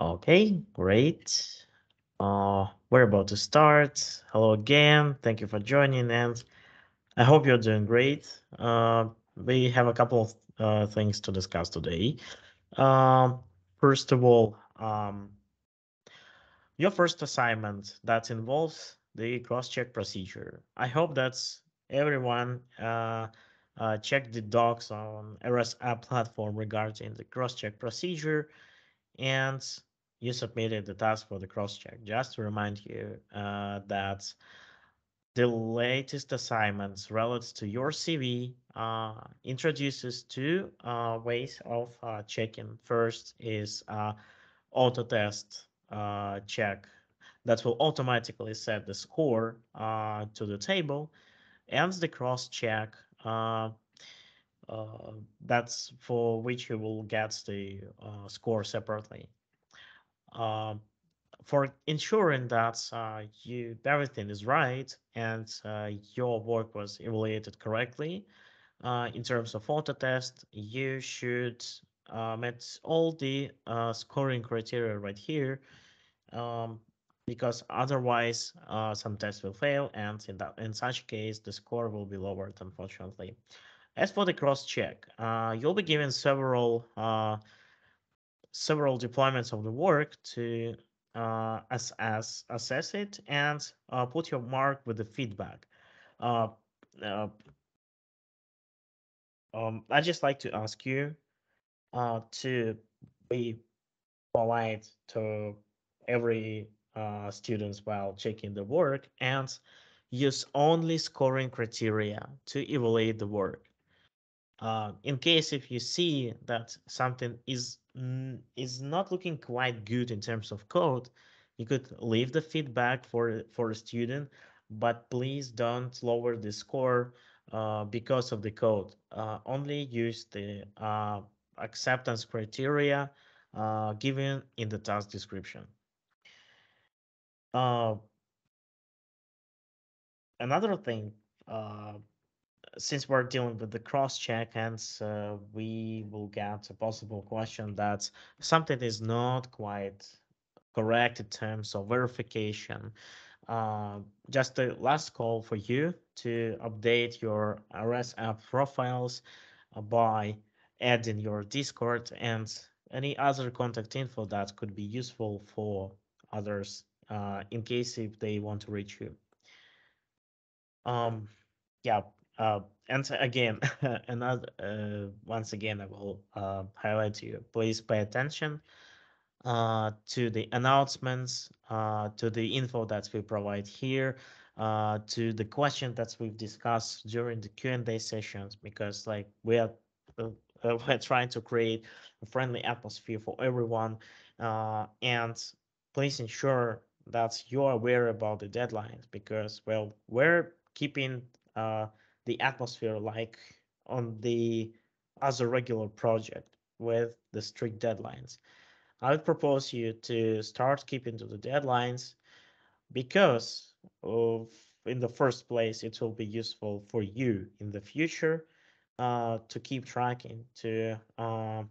Okay, great. Uh, we're about to start. Hello again. Thank you for joining, and I hope you're doing great. Uh, we have a couple of uh, things to discuss today. Um, first of all, um, your first assignment that involves the cross-check procedure. I hope that's everyone uh, uh, checked the docs on RS app platform regarding the cross-check procedure and you submitted the task for the cross-check. Just to remind you uh, that the latest assignments relative to your CV uh, introduces two uh, ways of uh, checking. First is uh, auto test check that will automatically set the score to the table and the cross check that's for which you will get the uh, score separately. For ensuring that uh, you everything is right and uh, your work was evaluated correctly uh, in terms of auto test, you should uh, meet all the uh, scoring criteria right here um, because otherwise uh, some tests will fail and in that in such case the score will be lowered unfortunately. As for the cross check, you'll be given several several deployments of the work to uh, assess, assess it and uh, put your mark with the feedback. Uh, uh um, I just like to ask you uh, to be polite to every uh, students while checking the work and use only scoring criteria to evaluate the work. Uh, in case if you see that something is is not looking quite good in terms of code, you could leave the feedback for for a student, but please don't lower the score uh, because of the code. Uh, only use the uh, acceptance criteria uh, given in the task description. Uh, another thing since we're dealing with the cross check and uh, we will get a possible question that something is not quite correct in terms of verification uh, just a last call for you to update your RS app profiles uh, by adding your Discord and any other contact info that could be useful for others uh, in case if they want to reach you. Um, yeah, uh, and again, another uh, once again, I will uh, highlight to you. Please pay attention uh, to the announcements, uh, to the info that we provide here, uh, to the question that we've discussed during the Q and A sessions, because like we are we're trying to create a friendly atmosphere for everyone, and please ensure that you're aware about the deadlines because well we're keeping uh, the atmosphere like on the as a regular project with the strict deadlines. I would propose you to start keeping to the deadlines because of in the first place it will be useful for you in the future uh, to keep tracking to uh,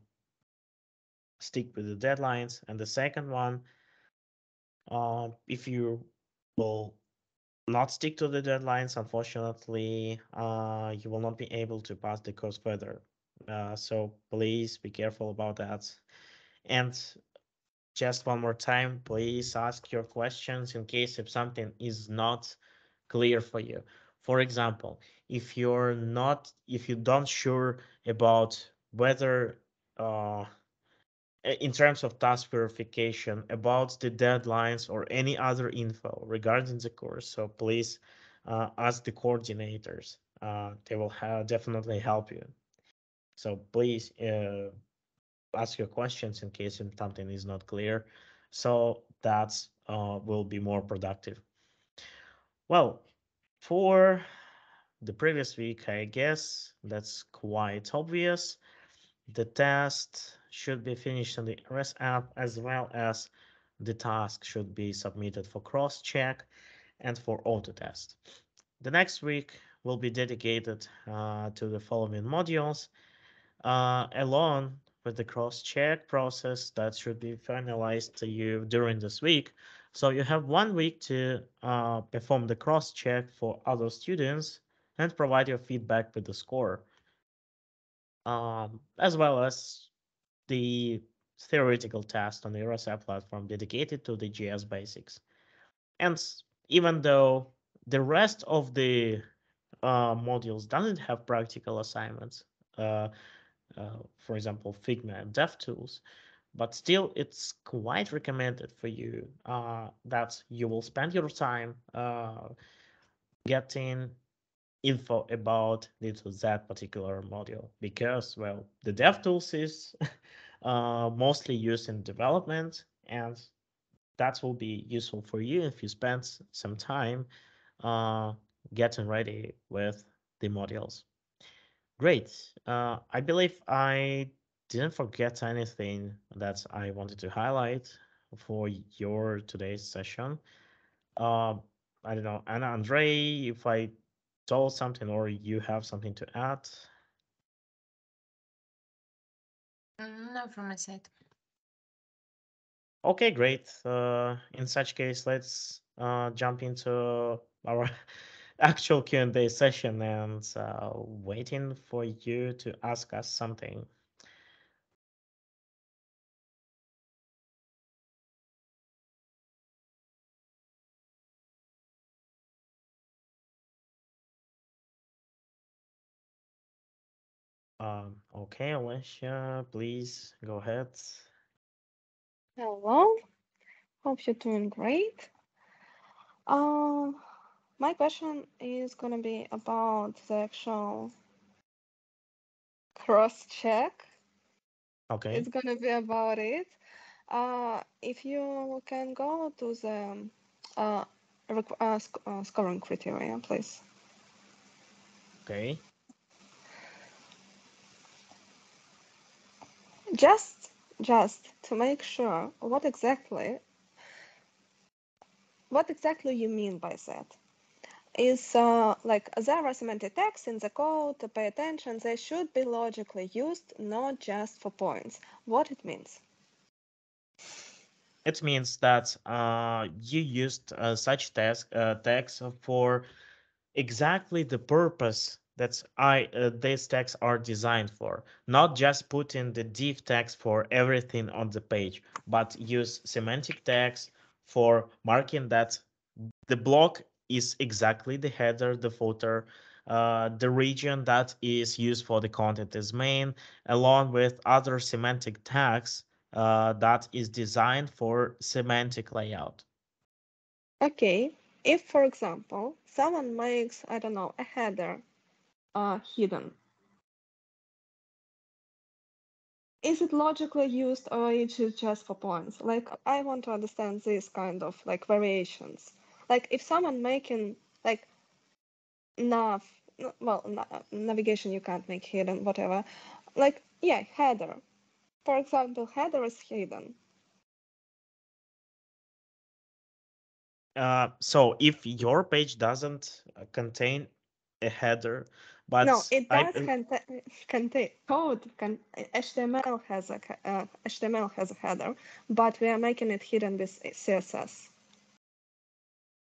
stick with the deadlines and the second one uh, if you will not stick to the deadlines, unfortunately, uh, you will not be able to pass the course further. Uh, so please be careful about that. And just one more time, please ask your questions in case if something is not clear for you. For example, if you're not, if you don't sure about whether uh, in terms of task verification about the deadlines or any other info regarding the course. So please uh, ask the coordinators. Uh, they will definitely help you. So please uh, ask your questions in case something is not clear. So that uh, will be more productive. Well, for the previous week, I guess that's quite obvious. The test should be finished on the RS app as well as the task should be submitted for cross-check and for auto test. The next week will be dedicated uh, to the following modules. Uh, alone with the cross-check process that should be finalized to you during this week. So you have one week to uh, perform the cross-check for other students and provide your feedback with the score, um, as well as the theoretical test on the RS app platform dedicated to the JS basics. And even though the rest of the uh, modules doesn't have practical assignments, uh, uh, for example, Figma and DevTools, but still it's quite recommended for you uh, that you will spend your time uh, getting info about that particular module because, well, the DevTools is uh, mostly used in development and that will be useful for you if you spend some time uh, getting ready with the modules. Great. Uh, I believe I didn't forget anything that I wanted to highlight for your today's session. Uh, I don't know, Anna, Andre, if I told something or you have something to add. Mm, no, from my side. Okay, great. Uh, in such case, let's uh, jump into our actual Q&A session and uh, waiting for you to ask us something. Um, okay, Alicia, please go ahead. Hello, hope you're doing great. Uh, my question is gonna be about the actual cross check. Okay. It's gonna be about it. Uh, if you can go to the uh, uh, uh, scoring criteria, please. Okay. Just, just to make sure what exactly, what exactly you mean by that is uh, like there are semantic tags in the code to pay attention. They should be logically used, not just for points. What it means? It means that uh, you used uh, such tags, uh, tags for exactly the purpose that I uh, these tags are designed for. Not just putting the div tags for everything on the page, but use semantic tags for marking that the block is exactly the header, the footer, uh, the region that is used for the content is main, along with other semantic tags uh, that is designed for semantic layout. Okay, if for example, someone makes, I don't know, a header uh, hidden, is it logically used or is it just for points? Like, I want to understand this kind of like variations. Like, if someone making like nav, well, na navigation you can't make hidden, whatever. Like, yeah, header. For example, header is hidden. Uh, so if your page doesn't uh, contain a header, but no, it I, does contain, contain code. Can, HTML has a uh, HTML has a header, but we are making it hidden with CSS.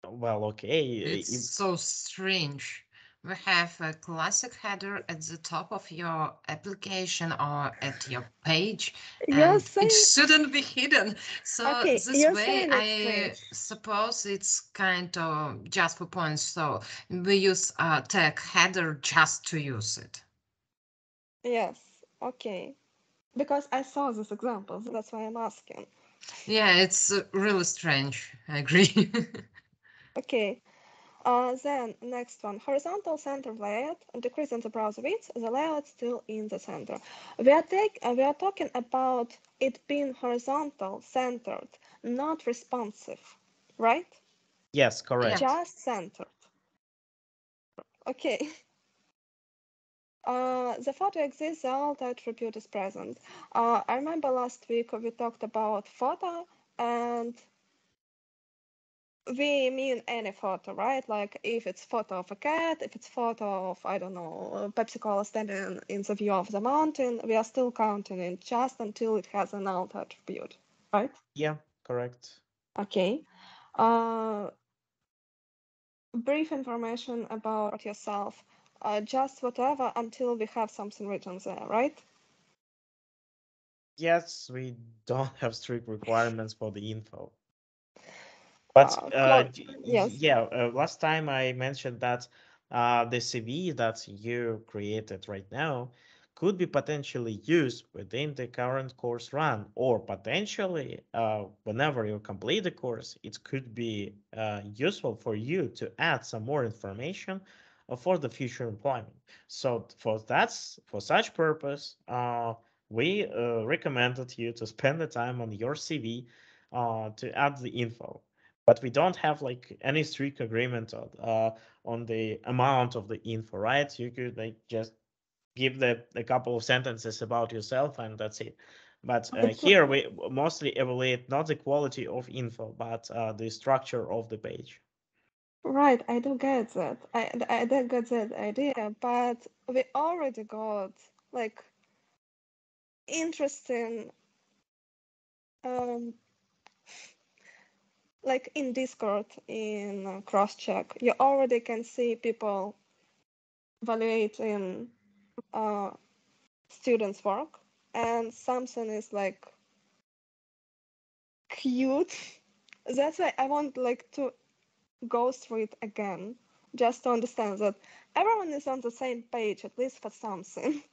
Well, okay. It's if- so strange. We have a classic header at the top of your application or at your page, saying it shouldn't be hidden. So Okay, this way, I suppose it's kind of just for points. So we use a tag header just to use it. yes, okay, because I saw this example, so that's why I'm asking. Yeah, it's really strange. I agree. Okay. Uh, then next one, horizontal center layout, decreasing the browser width, the layout still in the center. We are, take, uh, we are talking about it being horizontal, centered, not responsive, right? yes, correct. Just centered. Okay. Uh, the photo exists, the alt attribute is present. Uh, I remember last week we talked about photo and we mean any photo, right? Like if it's photo of a cat, if it's photo of I don't know Pepsi Cola standing in the view of the mountain, we are still counting it just until it has an alt attribute, right? Yeah, correct. Okay. Uh, brief information about yourself, uh, just whatever until we have something written there, right? Yes, we don't have strict requirements for the info. But Uh, uh, Cla- y- y- yes. yeah, uh, last time I mentioned that uh, the CV that you created right now could be potentially used within the current course run, or potentially uh, whenever you complete the course, it could be uh, useful for you to add some more information for the future employment. So for that's for such purpose, uh, we uh, recommended you to spend the time on your CV uh, to add the info but we don't have like any strict agreement on uh, on the amount of the info, right? You could like just give the a couple of sentences about yourself and that's it. But uh, here we mostly evaluate not the quality of info, but uh, the structure of the page. Right, I do get that. I I don't get that idea, but we already got like interesting um like in Discord in uh, crosscheck, you already can see people evaluating uh students' work and something is like cute. That's why I want like to go through it again, just to understand that everyone is on the same page, at least for something.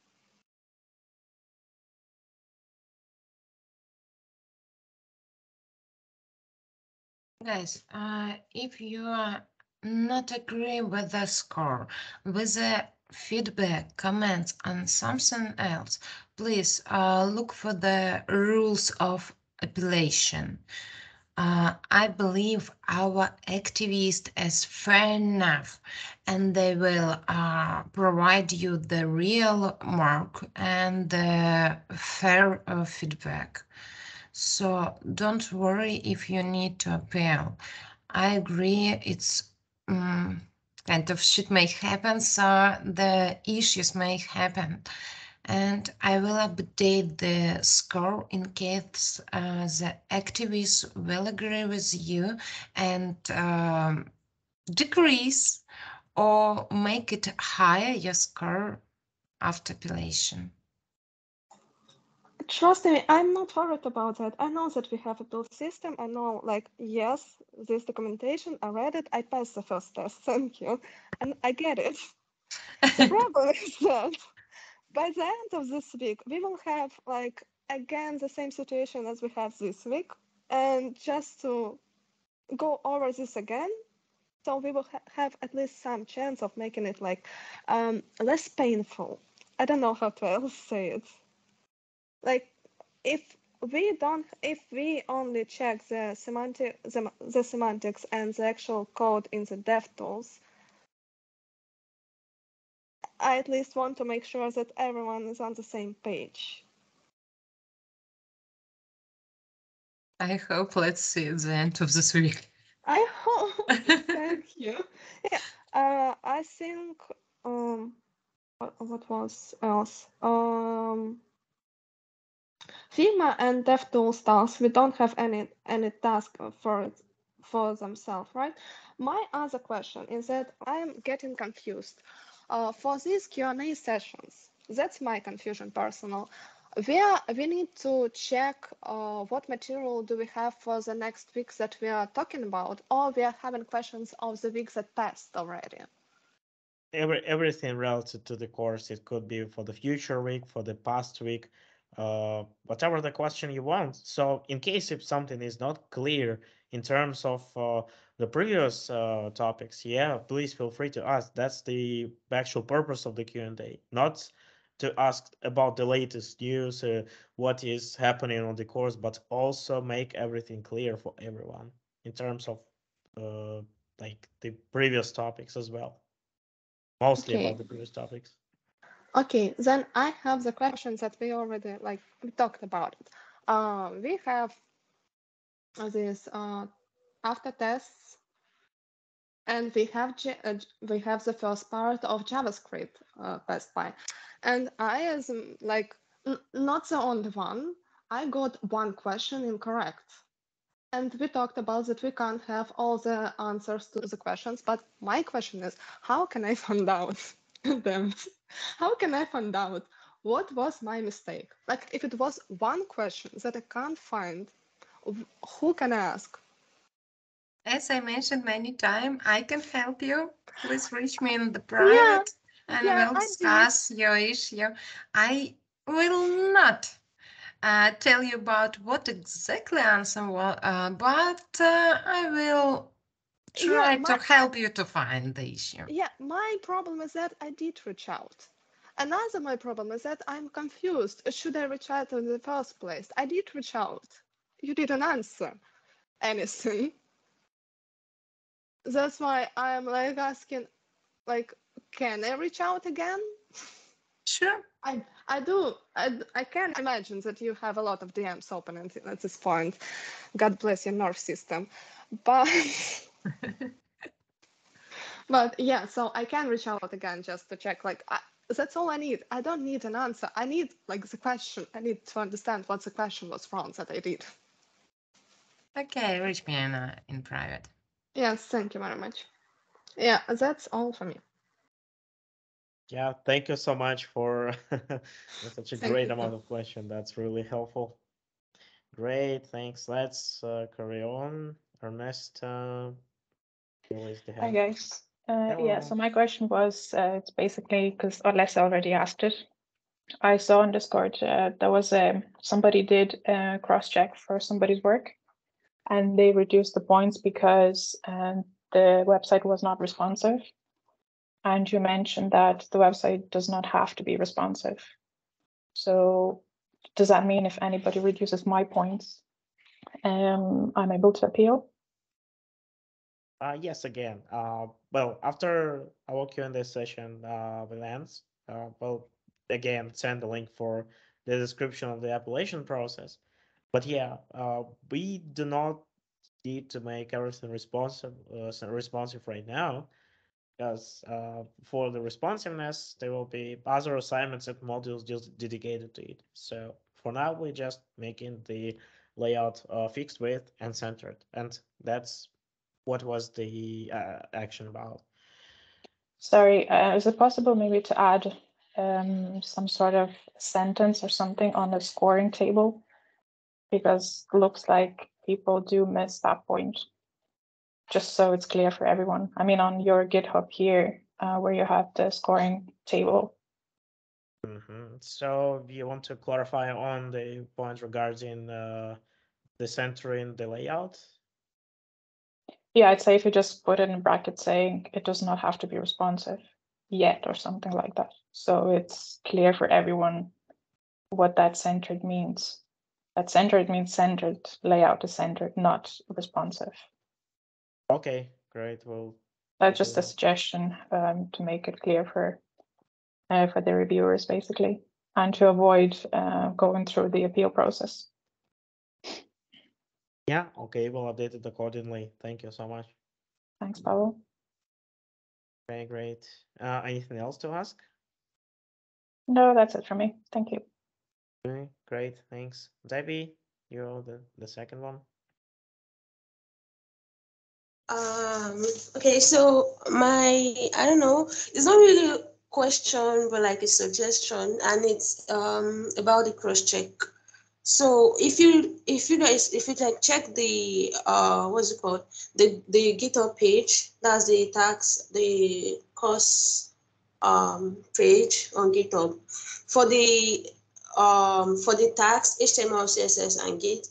Guys, uh, if you are not agree with the score, with the feedback, comments, and something else, please uh, look for the rules of appellation. Uh, I believe our activist is fair enough, and they will uh, provide you the real mark and the fair uh, feedback. So don't worry if you need to appeal. I agree, it's um, kind of shit may happen, so the issues may happen. And I will update the score in case uh, the activists will agree with you and um, decrease or make it higher your score after appellation. Trust me, I'm not worried about that. I know that we have a build system. I know, like, yes, this documentation, I read it, I passed the first test, thank you. And I get it. The problem is that by the end of this week, we will have, like, again, the same situation as we have this week. And just to go over this again, so we will ha- have at least some chance of making it, like, um, less painful. I don't know how to else say it like if we don't if we only check the semantic the, the semantics and the actual code in the dev tools i at least want to make sure that everyone is on the same page. I hope let's see at the end of this week. i hope. Thank you. Yeah uh i think um what, what was else? Um Figma and DevTools tasks, we don't have any any task for for themselves, right? My other question is that I'm getting confused. Uh, for these Q&A sessions, that's my confusion personal. We, are, we need to check uh, what material do we have for the next week that we are talking about, or we are having questions of the week that passed already. Every everything relative to the course. It could be for the future week, for the past week, uh, whatever the question you want. So in case if something is not clear in terms of uh, the previous uh, topics, yeah, please feel free to ask. That's the actual purpose of the Q&A, not to ask about the latest news, uh, what is happening on the course, but also make everything clear for everyone in terms of uh, like the previous topics as well. Mostly Okay. about the previous topics. Okay, then I have the questions that we already like we talked about it. Uh, we have this uh, after tests and we have uh, we have the first part of JavaScript uh, passed by, and I as like not the only one. I got one question incorrect, and we talked about that we can't have all the answers to the questions. But my question is, how can I find out them? How can I find out what was my mistake? Like if it was one question that I can't find, who can I ask? As I mentioned many times, I can help you. Please reach me in the private yeah, and yeah, we'll discuss your issue. I will not uh, tell you about what exactly answer was, uh, but uh, I will try yeah, my, to help you to find the issue. Yeah, my problem is that I did reach out. Another my problem is that I'm confused. Should I reach out in the first place? I did reach out. You didn't answer anything. That's why I'm like asking, like, can I reach out again? Sure. I I do. I, I can imagine that you have a lot of DMs open at, at this point. God bless your nerve system. But but yeah, so I can reach out again just to check. Like I, that's all I need. I don't need an answer. I need like the question. I need to understand what the question was from that I did. Okay, reach me in uh, in private. Yes, thank you very much. Yeah, that's all for me. Yeah, thank you so much for such a thank great amount of question. That's really helpful. Great, thanks. Let's uh, carry on. Ernest, uh, Hi guys. Uh, yeah, so my question was, uh, it's basically because Alessa already asked it. I saw on Discord uh, there was a somebody did a cross check for somebody's work, and they reduced the points because um, the website was not responsive. And you mentioned that the website does not have to be responsive. So does that mean if anybody reduces my points, um, I'm able to appeal? Uh, yes, again. Uh, well, after our Q&A session uh, will end, uh, well, again, send the link for the description of the appellation process. But yeah, uh, we do not need to make everything responsive uh, responsive right now because uh, for the responsiveness, there will be other assignments and modules just dedicated to it. So for now, we're just making the layout uh, fixed width and centered. And that's what was the uh, action about. Sorry, uh, is it possible maybe to add um, some sort of sentence or something on the scoring table? Because it looks like people do miss that point just so it's clear for everyone. I mean, on your GitHub here, uh, where you have the scoring table. Mm-hmm. So you want to clarify on the point regarding uh, the centering the layout? Yeah, I'd say if you just put it in brackets saying it does not have to be responsive yet or something like that. So it's clear for everyone what that centered means. That centered means centered, layout is centered, not responsive. Okay, great. Well, That's just a suggestion um, to make it clear for uh, for the reviewers, basically, and to avoid uh, going through the appeal process. Yeah, okay, we'll update it accordingly. Thank you so much. Thanks, Pavel. Okay, great. Uh, anything else to ask? No, that's it for me. Thank you. Okay, great, thanks. Debbie, you're the, the second one. Um, okay, so my, I don't know, it's not really a question, but like a suggestion, and it's um, about the cross check. So if you if you guys if you like check the uh what's it called the the GitHub page that's the tax the course um page on GitHub for the um for the tax HTML CSS and Git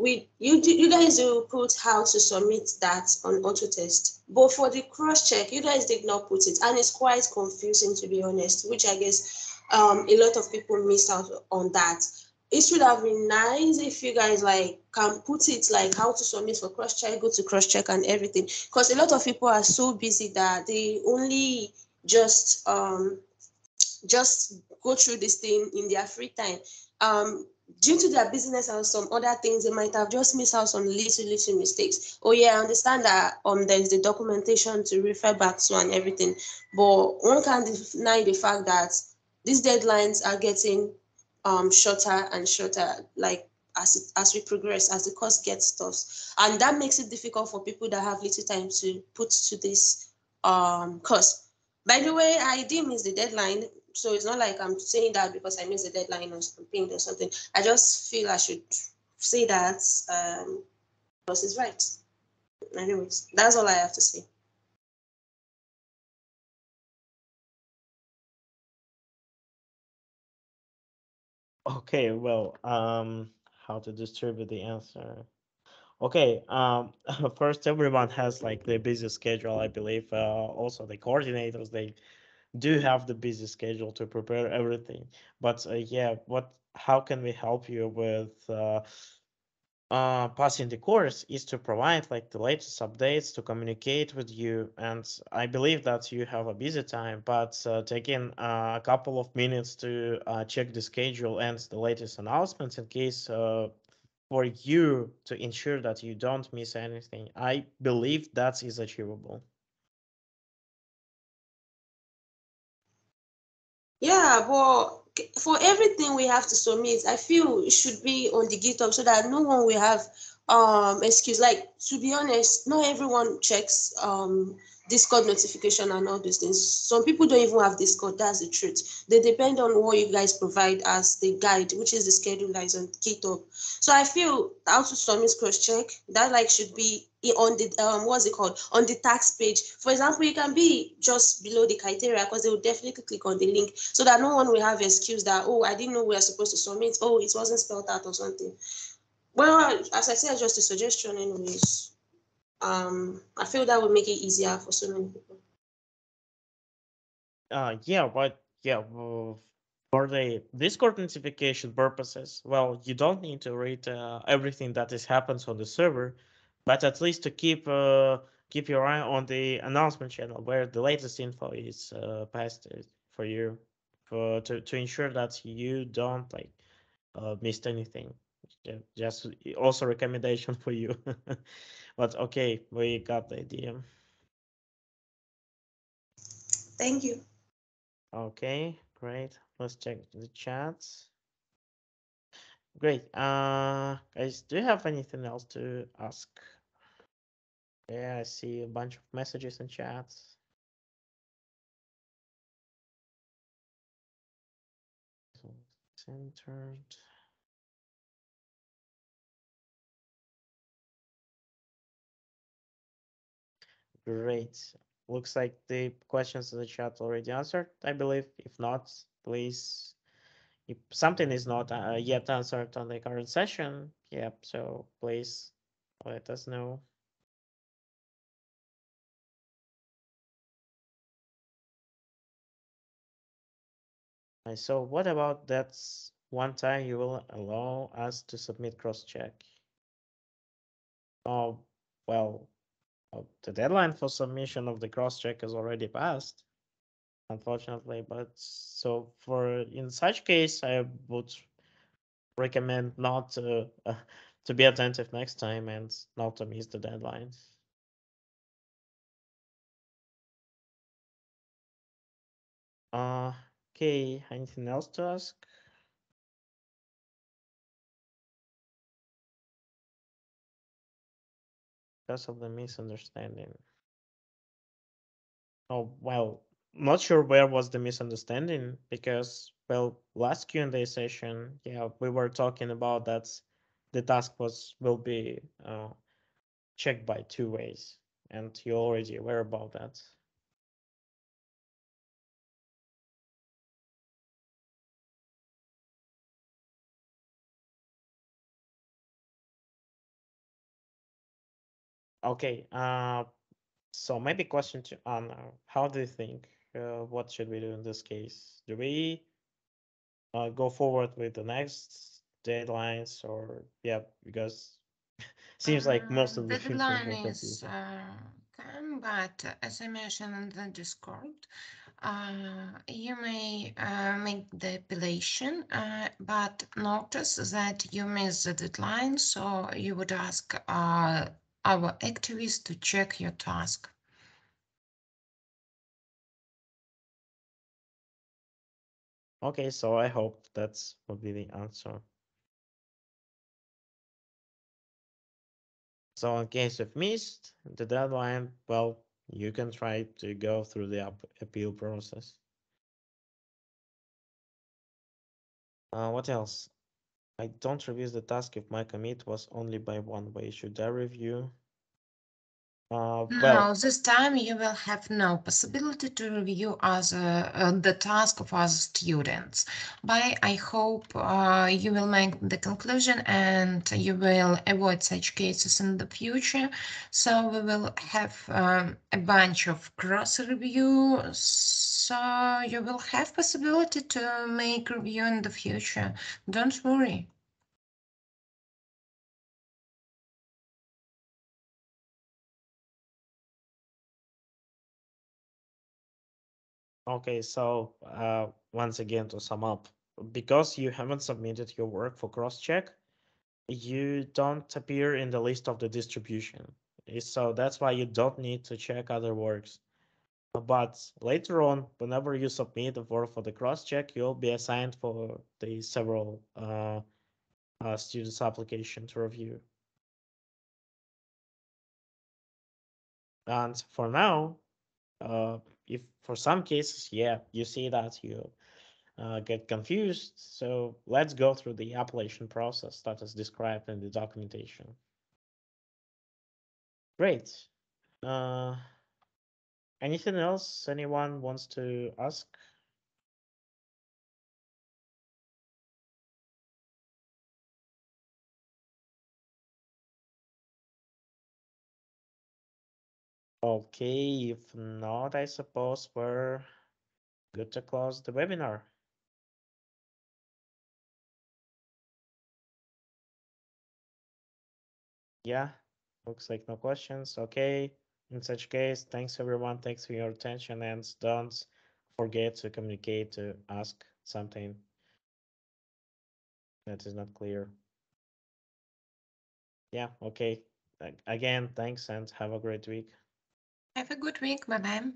we you you guys will put how to submit that on Autotest, but for the cross check, you guys did not put it, and it's quite confusing to be honest. Which I guess um, a lot of people miss out on that. It should have been nice if you guys like can put it like how to submit for cross check, go to cross check and everything. Because a lot of people are so busy that they only just um just go through this thing in their free time. Um, due to their business and some other things, they might have just missed out some little, little mistakes. Oh yeah, I understand that um there's the documentation to refer back to and everything, but one can't deny the fact that these deadlines are getting um shorter and shorter, like as it, as we progress, as the course gets tough, and that makes it difficult for people that have little time to put to this um course. By the way, I did miss the deadline so it's not like I'm saying that because I missed the deadline or something or something. I just feel I should say that um, Ross is right. Anyways, that's all I have to say. Okay, well, um, how to distribute the answer? Okay, um, first everyone has like their busy schedule, I believe. Uh, also the coordinators, they do have the busy schedule to prepare everything. But uh, yeah, what? How can we help you with uh, uh, passing the course? Is to provide like the latest updates to communicate with you. And I believe that you have a busy time, but uh, taking uh, a couple of minutes to uh, check the schedule and the latest announcements in case uh, for you to ensure that you don't miss anything. I believe that is achievable. Yeah, but for everything we have to submit, I feel it should be on the GitHub so that no one will have um excuse. Like to be honest, not everyone checks um Discord notification and all those things. Some people don't even have Discord. That's the truth. They depend on what you guys provide as the guide, which is the schedule that is on GitHub. So I feel how to submit cross check that like should be on the um what's it called on the tax page. For example, you can be just below the criteria because they will definitely click on the link so that no one will have excuse that oh I didn't know we are supposed to submit. Oh, it wasn't spelled out or something. Well, as I said, just a suggestion, anyways um, I feel that would make it easier for so many people. Uh, yeah, but yeah, for the Discord notification purposes, well, you don't need to read uh, everything that is happens on the server, but at least to keep uh, keep your eye on the announcement channel where the latest info is uh, passed for you, for to to ensure that you don't like uh, missed anything. Just also recommendation for you. But okay, we got the idea. Thank you. Okay, great. Let's check the chats. Great. Uh, guys, do you have anything else to ask? Yeah, I see a bunch of messages and chats. Centered. Great. Looks like the questions in the chat already answered, I believe. If not, please, if something is not uh, yet answered on the current session, yep, so please let us know. So what about that one time you will allow us to submit cross-check? Oh, well, the deadline for submission of the cross-check is already passed, unfortunately. But so for in such case, I would recommend not to uh, to be attentive next time and not to miss the deadline. Uh, okay, anything else to ask? Because of the misunderstanding. Oh, well, not sure where was the misunderstanding because, well, last Q&A session, yeah, we were talking about that the task was will be uh, checked by two ways, and you already aware about that. Okay. Uh, so maybe question to Anna. How do you think? Uh, what should we do in this case? Do we uh, go forward with the next deadlines, or yeah, because seems like most of the, the deadline is uh, come, but as I mentioned in the Discord, uh, you may uh, make the appellation, uh, but notice that you miss the deadline, so you would ask uh, our activists to check your task. Okay, so I hope that's will be the answer. So in case you've missed the deadline, well, you can try to go through the appeal process. Uh, what else? I don't review the task if my commit was only by one way. Should I review? Uh, well, No, this time you will have no possibility to review other uh, the task of other students. But I hope uh, you will make the conclusion and you will avoid such cases in the future. So we will have um, a bunch of cross review. So you will have possibility to make review in the future. Don't worry. Okay, so uh, once again to sum up, because you haven't submitted your work for cross-check, you don't appear in the list of the distribution. So that's why you don't need to check other works. But later on, whenever you submit the work for the cross-check, you'll be assigned for the several uh, uh, students' application to review. And for now, uh, if for some cases, yeah, you see that you uh, get confused. So let's go through the appellation process that is described in the documentation. Great. Uh, anything else anyone wants to ask? Okay, if not, I suppose we're good to close the webinar. Yeah, looks like no questions. Okay, in such case, thanks everyone. Thanks for your attention and don't forget to communicate to ask something that is not clear. Yeah, okay. Again, thanks and have a great week. Have a good week. Bye bye.